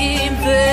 in.